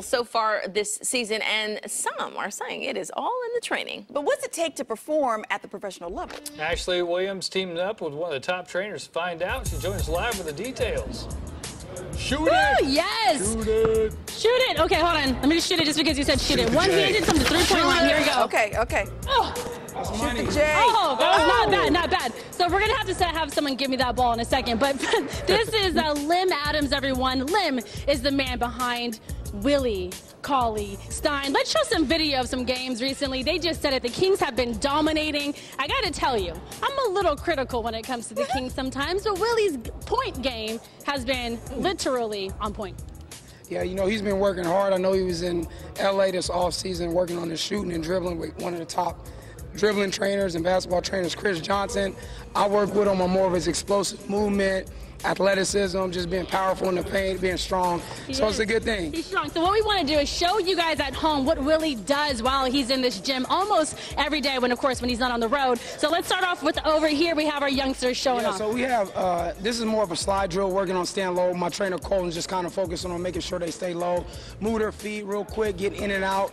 so far this season, and some are saying it is all in the training. But what's it take to perform at the professional level? Ashley Williams teamed up with one of the top trainers to find out. She joins us live with the details. Shoot Woo, it! yes! Shoot it! Shoot it! Okay, hold on. Let me just shoot it just because you said shoot it. One-handed from the three-point line. Here we go. Okay, okay. Oh, Shoot the J. oh, that was not bad. So we're gonna have to have someone give me that ball in a second. But this is uh, Lem Adams, everyone. Lem is the man behind Willie, Cauley, Stein. Let's show some video of some games recently. They just said it. The Kings have been dominating. I gotta tell you, I'm a little critical when it comes to the Kings sometimes, but Willie's point game has been literally on point. Yeah, you know, he's been working hard. I know he was in LA this offseason working on his shooting and dribbling with one of the top dribbling trainers and basketball trainers, Chris Johnson. I work with him on more of his explosive movement, athleticism, just being powerful in the paint, being strong. so it's a good thing. He's strong. So what we want to do is show you guys at home what Willie does while he's in this gym almost every day when, of course, when he's not on the road. So let's start off with over here. We have our youngsters showing Yeah, off. so we have, uh, this is more of a slide drill, working on staying low. My trainer Colton's just kind of focusing on making sure they stay low, move their feet real quick, get in and out.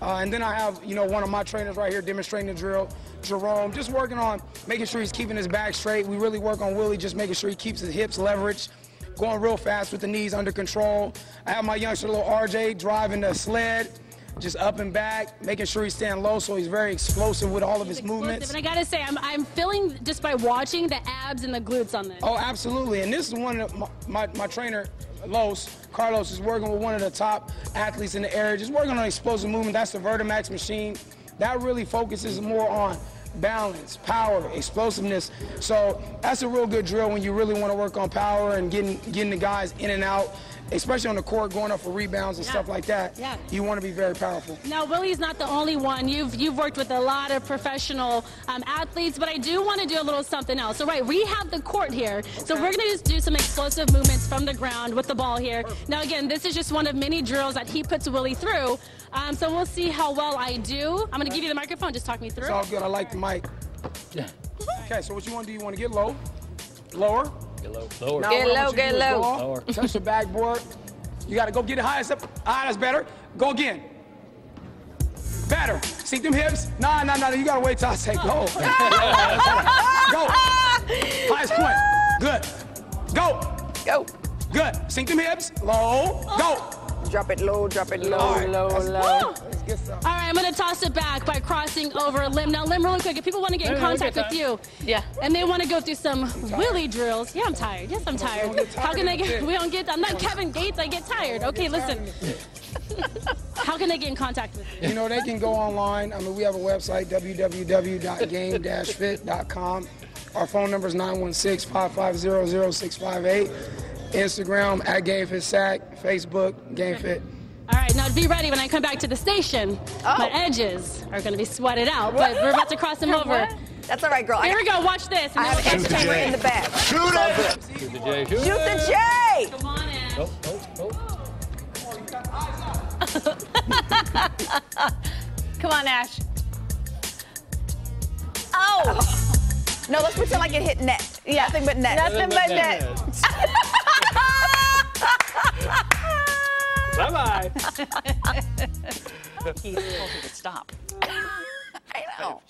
Uh, and then I have, you know, one of my trainers right here demonstrating the drill, Jerome, just working on making sure he's keeping his back straight. We really work on Willie, just making sure he keeps his hips leveraged, going real fast with the knees under control. I have my youngster, little RJ, driving the sled, just up and back, making sure he's staying low so he's very explosive with all of his movements. And I gotta say, I'm, I'm feeling just by watching the abs and the glutes on this. Oh, absolutely. And this is one of my, my, my trainer, Los, Carlos, is working with one of the top athletes in the area, just working on explosive movement. That's the Vertimax machine. That really focuses more on balance, power, explosiveness. So that's a real good drill when you really want to work on power and getting getting the guys in and out, especially on the court, going up for rebounds and Yeah. stuff like that. Yeah. You want to be very powerful. Now, Willie's not the only one. You've you've worked with a lot of professional um, athletes, but I do want to do a little something else. So, right, we have the court here, so we're gonna just do some explosive movements from the ground with the ball here. Now, again, this is just one of many drills that he puts Willie through. Um, so we'll see how well I do. I'm gonna give you the microphone. Just talk me through. It's all good. I like the mic. Okay, so what you want to do? You want to get low, lower. Get low. Lower. Now Get low, want you to get low. go off, Lower. Touch the backboard. You got to go get it highest up. Ah, that's better. Go again. Better. Sink them hips. Nah, nah, nah. You got to wait till I say go. go. Highest point. Good. Go. Go. Good. Sink them hips. Low. Go. Drop it low, drop it low, All right, low, that's- low. Let's get some. All right, I'm gonna toss it back by crossing over Lem. Now, Lem, really quick, if people want to get in No, no, contact with you, Yeah. and they want to go through some willy drills, yeah, I'm tired. Yes, I'm tired. don't How can tired they get? We don't get. I'm not Kevin Gates. I get tired. Okay, listen. How can they get in contact with you? You know, they can go online. I mean, we have a website, www.game-fit.com. Our phone number is 916-550-0658. Instagram, at GameFitSac. Facebook, GameFit. All right, now be ready when I come back to the station. Oh. My edges are gonna be sweated out, but we're about to cross them over. That's all right, girl. Here we go. Watch this. I have an And then we'll entertainer in the back. Shoot it! Shoot the J. Shoot, Shoot it! the J. Come on in. Oh, oh, oh. Come on, Ash. Oh. No, let's pretend like it hit net. Yeah. Nothing but net. Nothing but net. Bye He told me to stop. I know.